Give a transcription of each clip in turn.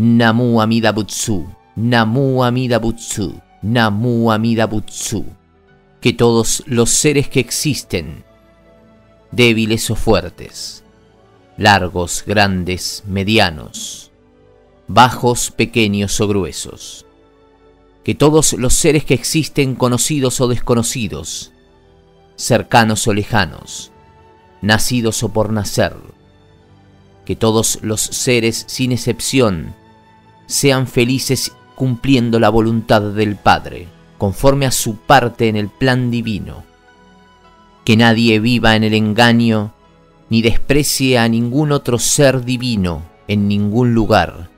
Namu Amida Butsu, Namu Amida Butsu, Namu Amida Butsu. Que todos los seres que existen, débiles o fuertes, largos, grandes, medianos, bajos, pequeños o gruesos, que todos los seres que existen, conocidos o desconocidos, cercanos o lejanos, nacidos o por nacer, que todos los seres sin excepción sean felices cumpliendo la voluntad del Padre, conforme a su parte en el plan divino, que nadie viva en el engaño ni desprecie a ningún otro ser divino en ningún lugar,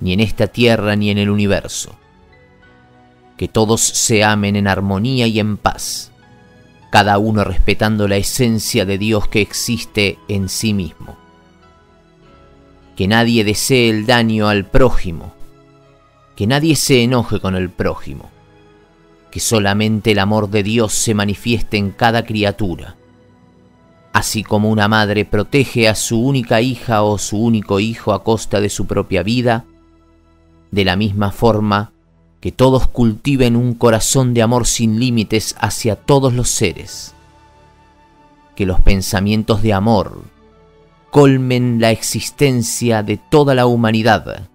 ni en esta tierra ni en el universo. Que todos se amen en armonía y en paz, cada uno respetando la esencia de Dios que existe en sí mismo. Que nadie desee el daño al prójimo, que nadie se enoje con el prójimo, que solamente el amor de Dios se manifieste en cada criatura. Así como una madre protege a su única hija o su único hijo a costa de su propia vida, de la misma forma que todos cultiven un corazón de amor sin límites hacia todos los seres. Que los pensamientos de amor colmen la existencia de toda la humanidad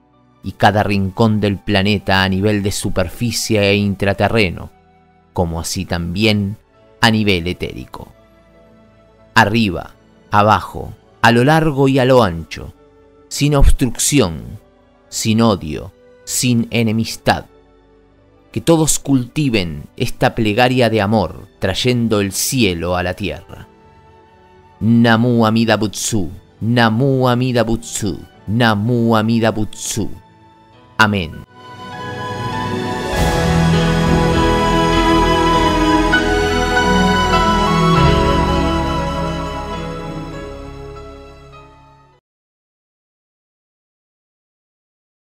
y cada rincón del planeta a nivel de superficie e intraterreno, como así también a nivel etérico. Arriba, abajo, a lo largo y a lo ancho, sin obstrucción, sin odio, sin enemistad, que todos cultiven esta plegaria de amor trayendo el cielo a la tierra. Namu Amida Butsu, Namu Amida Butsu, Namu Amida Butsu. Amin.